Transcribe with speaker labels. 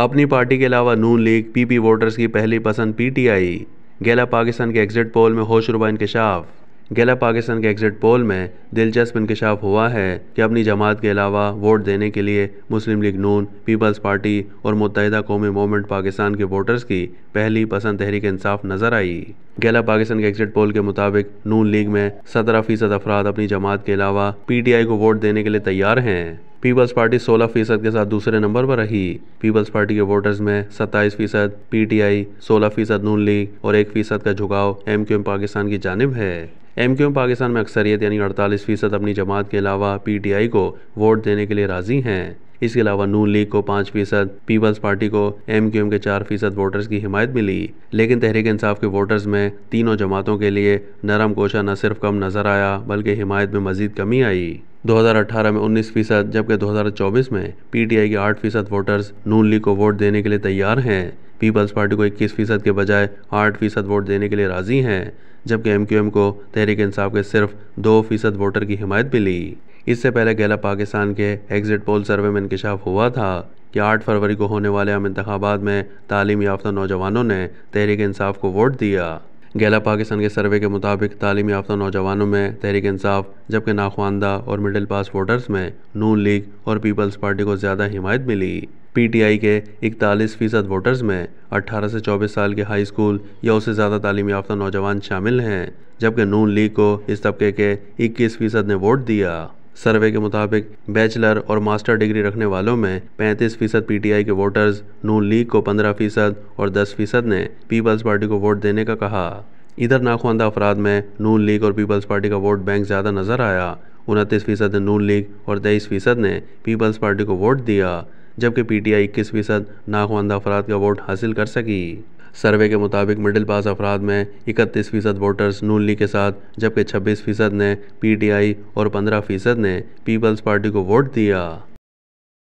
Speaker 1: अपनी पार्टी के अलावा नून लीग, पीपी वोटर्स की पहली पसंद पीटीआई, गैला पाकिस्तान के एग्जिट पोल में होशरुबा इंकशाफ गैला पाकिस्तान के एग्जिट पोल में दिलचस्प इंकशाफ हुआ है कि अपनी जमात के अलावा वोट देने के लिए मुस्लिम लीग नून, पीपल्स पार्टी और मुतहदा कौमी मूवमेंट पाकिस्तान के वोटर्स की पहली पसंद तहरीक इंसाफ नज़र आई। गैला पाकिस्तान के एग्जिट पोल के मुताबिक नून लीग में सत्रह फ़ीसद अफराद अपनी जमात के अलावा पी टी आई को वोट देने के लिए तैयार हैं। पीपल्स पार्टी 16 फ़ीसद के साथ दूसरे नंबर पर रही। पीपल्स पार्टी के वोटर्स में 27 फ़ीसद पीटीआई सोलह फ़ीसद नून लीग और एक फ़ीसद का झुकाव एम पाकिस्तान की जानब है। एम क्यू एम पाकिस्तान में अक्सरियत यानी अड़तालीस फ़ीसद अपनी जमात के अलावा पी टी आई को वोट देने के लिए राज़ी हैं। इसके अलावा नून लीग को पाँच फ़ीसद, पीपल्स पार्टी को एम क्यू एम के चार फ़ीसद वोटर्स की हिमायत मिली। लेकिन तहरीक इंसाफ के वोटर्स में तीनों जमातों के लिए नरम कोशा न सिर्फ़ कम नज़र आया, बल्कि हिमायत में मजीद कमी आई। 2018 में 19 फ़ीसद, जबकि 2024 में पीटीआई के 8 फ़ीसद वोटर्स नून लीग को वोट देने के लिए तैयार हैं। पीपल्स पार्टी को 21 फ़ीसद के बजाय 8 फ़ीसद वोट देने के लिए राज़ी हैं, जबकि एमक्यूएम को तहरीक इंसाफ के सिर्फ़ दो फ़ीसद वोटर की हिमायत मिली। इससे पहले गैला पाकिस्तान के एग्जिट पोल सर्वे में इंकशाफ हुआ था कि 8 फरवरी को होने वाले आम इंतबात में तालीम याफ्ता नौजवानों ने तहरीक इंसाफ को वोट दिया। गैला पाकिस्तान के सर्वे के मुताबिक तालीम याफ्ता नौजवानों में तहरीक इंसाफ, जबकि नाखवानदा और मिडिल पास वोटर्स में नून लीग और पीपल्स पार्टी को ज़्यादा हिमायत मिली। पीटीआई के इकतालीस फ़ीसद वोटर्स में 18 से 24 साल के हाई स्कूल या उससे ज़्यादा तालीम याफ्ता नौजवान शामिल हैं, जबकि नून लीग को इस तबके के 21 फ़ीसद ने वोट दिया। सर्वे के मुताबिक, बैचलर और मास्टर डिग्री रखने वालों में 35 फ़ीसद P K voters, Noon league को 15 फ़ीसद और 10 फ़ीसद ने पीपल्स पार्टी को वोट देने का कहा। इधर नाखवानदा अफराद में नून लीग और पीपल्स पार्टी का वोट बैंक ज़्यादा नज़र आया। उनतीस फ़ीसद ने नून लीग और तेईस फ़ीसद ने पीपल्स पार्टी को वोट दिया, जबकि पी टी आई इक्कीस फ़ीसद नाखवानदा अफराद का वोट हासिल कर सकी। सर्वे के मुताबिक मिडिल पास अफराद में इकतीस फ़ीसद वोटर्स नून लीग के साथ, जबकि छब्बीस फ़ीसद ने पीटीआई और पंद्रह फ़ीसद ने पीपल्स पार्टी को वोट दिया।